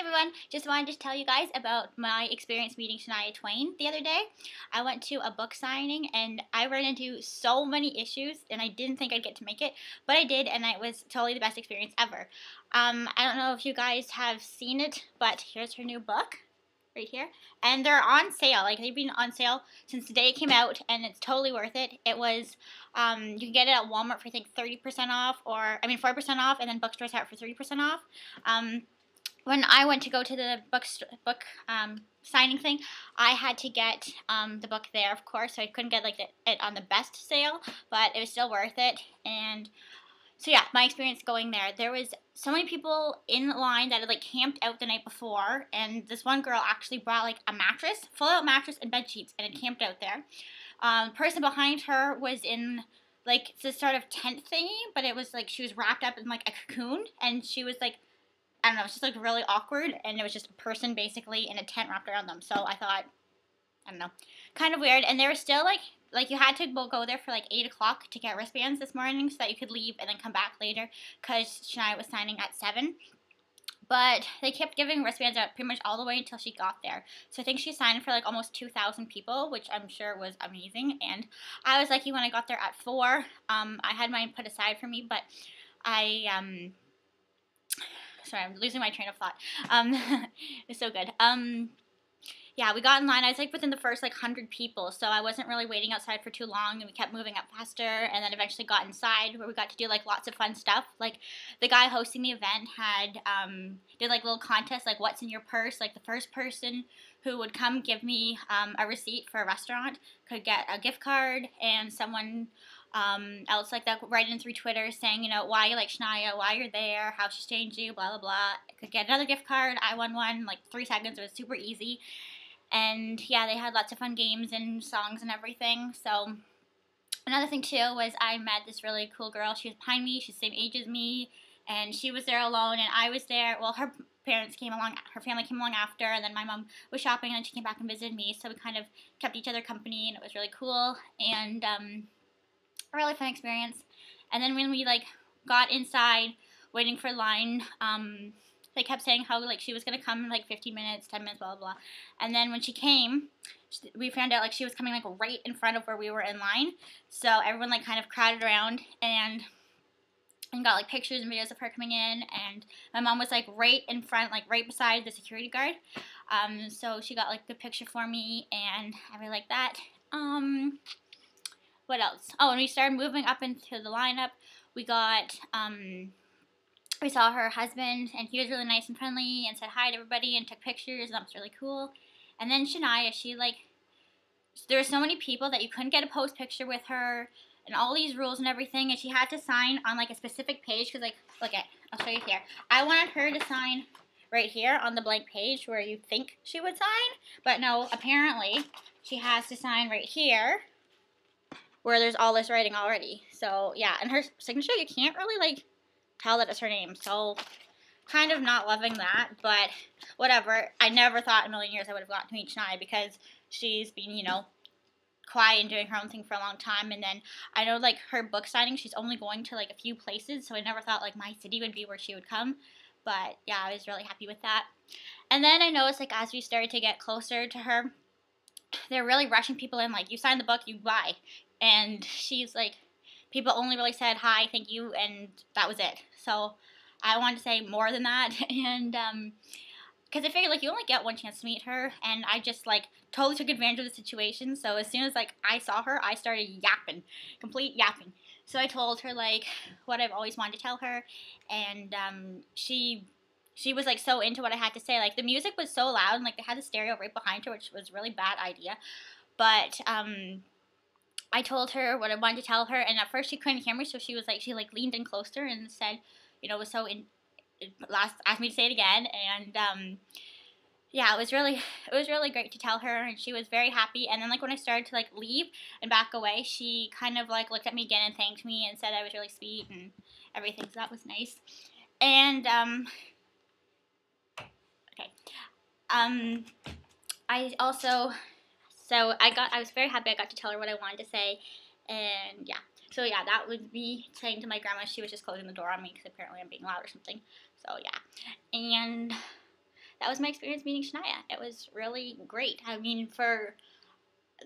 everyone, just wanted to tell you guys about my experience meeting Shania Twain the other day. I went to a book signing and I ran into so many issues and I didn't think I'd get to make it, but I did and it was totally the best experience ever. Um, I don't know if you guys have seen it, but here's her new book right here. And they're on sale. Like they've been on sale since the day it came out and it's totally worth it. It was um, you can get it at Walmart for I think 30% off or I mean 4% off and then bookstores have it for 30% off. Um, when I went to go to the book book um, signing thing, I had to get um, the book there, of course. So I couldn't get like the, it on the best sale, but it was still worth it. And so yeah, my experience going there, there was so many people in line that had like camped out the night before, and this one girl actually brought like a mattress, full out mattress and bed sheets, and had camped out there. Um, person behind her was in like this sort of tent thingy, but it was like she was wrapped up in like a cocoon, and she was like I don't know, it's just like really awkward, and it was just a person basically in a tent wrapped around them. So I thought, I don't know, kind of weird. And they were still like, like you had to go there for like eight o'clock to get wristbands this morning, so that you could leave and then come back later, because Shania was signing at seven. But they kept giving wristbands out pretty much all the way until she got there. So I think she signed for like almost 2,000 people, which I'm sure was amazing. And I was lucky when I got there at 4. Um, I had mine put aside for me, but I um, sorry, I'm losing my train of thought. Um, it's so good. Um, yeah, we got in line. I was like within the first like hundred people, so I wasn't really waiting outside for too long, and we kept moving up faster, and then eventually got inside where we got to do like lots of fun stuff. Like the guy hosting the event had um, did like little contests, like what's in your purse. Like the first person who would come give me um, a receipt for a restaurant could get a gift card, and someone um, else like that writing through Twitter saying, you know, why you like Shania, why you're there, how she's changed you, blah, blah, blah. Could get another gift card. I won one, like three seconds. It was super easy. And yeah, they had lots of fun games and songs and everything. So another thing too was I met this really cool girl. She was behind me. She's the same age as me. And she was there alone and I was there. Well, her parents came along, her family came along after, and then my mom was shopping and she came back and visited me. So we kind of kept each other company and it was really cool. And, um, a really fun experience. And then when we like got inside, waiting for line, um, they kept saying how like she was gonna come in like 15 minutes, 10 minutes, blah blah blah. And then when she came, we found out like she was coming like right in front of where we were in line. So everyone like kind of crowded around and and got like pictures and videos of her coming in and my mom was like right in front like right beside the security guard um, so she got like a picture for me and I really like that um, what else? Oh, and we started moving up into the lineup. We got, um, we saw her husband, and he was really nice and friendly, and said hi to everybody, and took pictures, and that was really cool. And then Shania, she like, there were so many people that you couldn't get a post picture with her, and all these rules and everything, and she had to sign on like a specific page, because like, look at, I'll show you here. I wanted her to sign right here on the blank page where you think she would sign, but no, apparently she has to sign right here where there's all this writing already. So yeah, and her signature, you can't really like tell that it's her name. So kind of not loving that, but whatever. I never thought in a million years I would have gotten to meet Shania because she's been, you know, quiet and doing her own thing for a long time. And then I know like her book signing, she's only going to like a few places, so I never thought like my city would be where she would come. But yeah, I was really happy with that. And then I noticed like as we started to get closer to her, they're really rushing people in. Like you sign the book, you buy and she's like, people only really said hi, thank you, and that was it. So I wanted to say more than that, and um, because I figured like you only get one chance to meet her, and I just like totally took advantage of the situation. So as soon as like I saw her, I started yapping, complete yapping. So I told her like what I've always wanted to tell her, and um, she she was like so into what I had to say. Like the music was so loud, and like they had the stereo right behind her, which was really bad idea. But um, I told her what I wanted to tell her, and at first she couldn't hear me, so she was like, she like leaned in closer and said, you know, was so in, last asked me to say it again, and um, yeah, it was really, it was really great to tell her, and she was very happy. And then like when I started to like leave and back away, she kind of like looked at me again and thanked me and said I was really sweet and everything, so that was nice. And um, okay, um, I also so I got, I was very happy I got to tell her what I wanted to say, and yeah. So yeah, that would be saying to my grandma. She was just closing the door on me because apparently I'm being loud or something. So yeah, and that was my experience meeting Shania. It was really great. I mean, for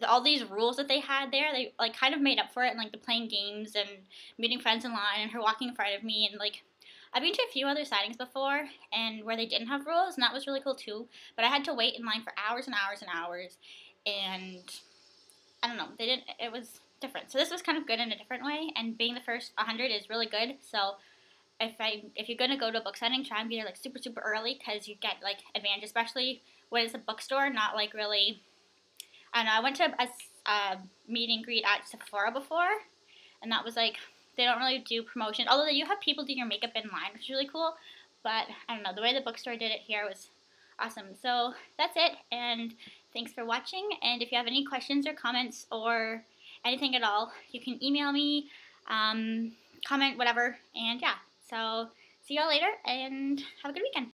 all these rules that they had there, they like kind of made up for it, and like the playing games and meeting friends in line, and her walking in front of me, and like I've been to a few other sightings before, and where they didn't have rules, and that was really cool too. But I had to wait in line for hours and hours and hours, and I don't know, they didn't. It was different. So this was kind of good in a different way, and being the first 100 is really good. So if I if you're gonna go to a book signing, try and be there like super super early because you get like advantage, especially when it's a bookstore, not like really. I don't know. I went to a, a meet and greet at Sephora before, and that was like they don't really do promotion. Although you have people do your makeup in line, which is really cool. But I don't know the way the bookstore did it here was awesome. So that's it, and thanks for watching. And if you have any questions or comments or anything at all, you can email me, um, comment, whatever, and yeah. So see y'all later, and have a good weekend.